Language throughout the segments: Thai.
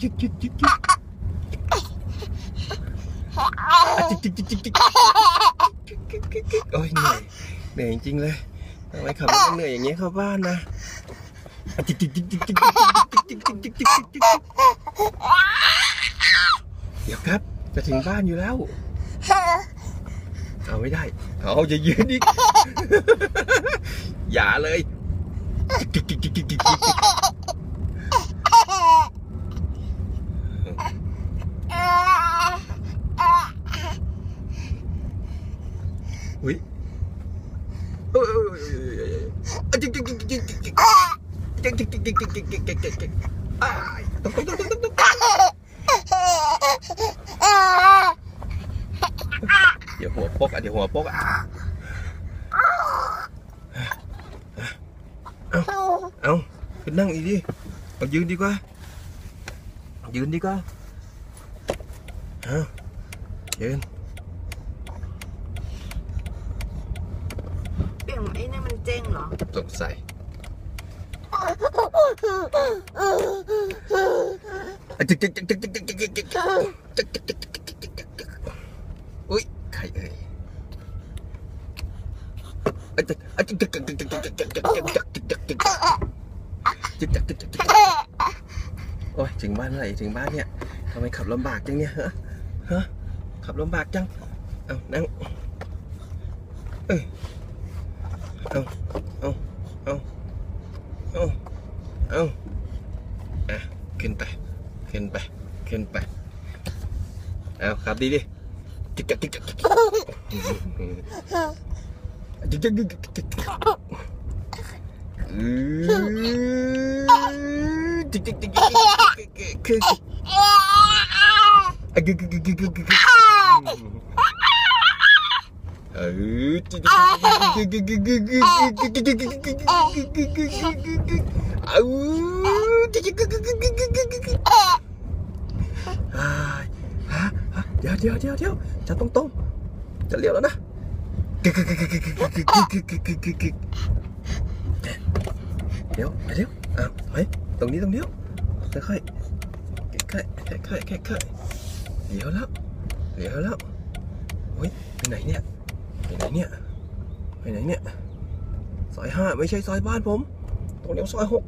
จิกจิกจิกจิกจิกจิกจิกจิกจิกจิกโอ้ยเหนื่อยเหนื่อยจริงๆเลยทำไมขับรถเหนื่อยอย่างเงี้ยเข้าบ้านนะจิกจิกจิกจิกจิกจิกจิกจิกจิกจิกจิกเดี๋ยวครับ จะถึงบ้านอยู่แล้ว เอาไม่ได้ เอาจะยืนอีกอย่าเลยจิกจิกจิกจิกจิก จิกจิกจิกจิกจิกจิกจิกจิกอ้ายตุ๊กตุ๊กตุ๊กตุ๊กตุ๊กเดี๋ยวหัวโปกอ่ะเดี๋ยวหัวโปกอ่ะเอาขึ้นนั่งอีกดิเอายืนดีกว่า ยืนดีกว่าเอายืน สงสัยอุ้ยใครเอ่ยโอ้ยถึงบ้านเมื่อไหร่ถึงบ้านเนี่ยทำไมขับลำบากจังเนี่ยฮะฮะขับลำบากจัง เอานั่งเอ้ยเอา Oh. Oh. Oh. Ah, Ah. ừ เดี๋ยวเดี๋ยวเดี๋ยวเดี๋ยวจะตรงตรงจะเลี้ยวแล้วนะเดี๋ยวเดี๋ยวอ่ะเฮ้ยตรงนี้ตรงนี้ค่อยค่อยค่อยค่อยค่อยค่อยเลี้ยวแล้วเลี้ยวแล้วโอ้ยไปไหนเนี่ย ไปไหนเนี่ย ไปไหนเนี่ย ซอยห้าไม่ใช่ซอยบ้านผมตรงเดียวซอยหก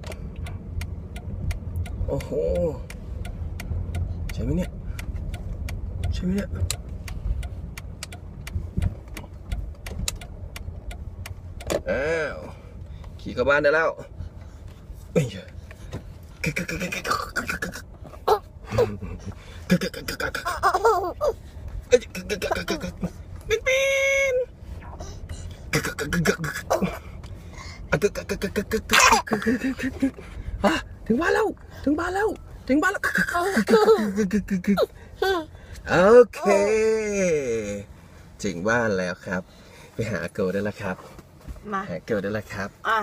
โอ้โห ใช่ไหมเนี่ย ใช่ไหมเนี่ยอ้าวขี่เข้าบ้านได้แล้วเอ้ยเป็นเป็นอะถึงบ้านแล้ว ถึงบ้านแล้ว ถึงบ้านแล้ว โอเค ถึงบ้านแล้วครับ ไปหาเกิลได้แล้วครับ มาหาเกิลได้แล้วครับอะ